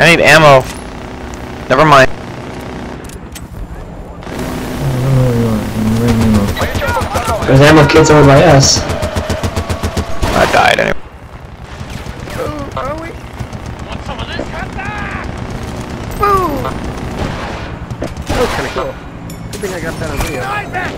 I need ammo. Never mind. There's ammo kits over by us. I died anyway. That was kind of cool. Good thing I got that on video.